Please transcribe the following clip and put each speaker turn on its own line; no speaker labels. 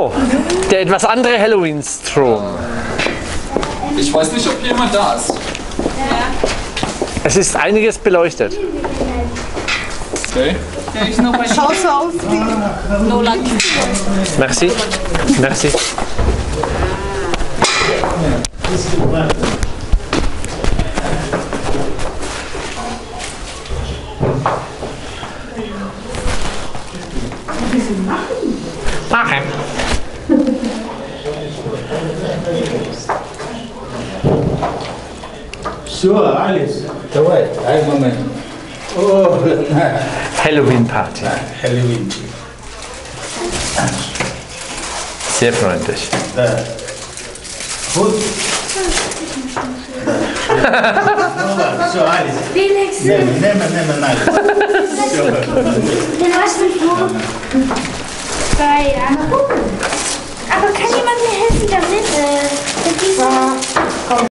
Oh, der etwas andere Halloween-Strom.
Ich weiß nicht, ob jemand da ist.
Es ist einiges beleuchtet.
Okay.
Schau so aus wie
No luck.
Merci. Merci. Machen.
So, Alice. Давай, дай момент. О, на,
Halloween-Party.
Halloween.
Sehr freundlich.
Да. Вот. Ну ладно, все, Алис.
Felix,
Нема, нема, нема, Надя.
den hast du so. Geil, aber gucken.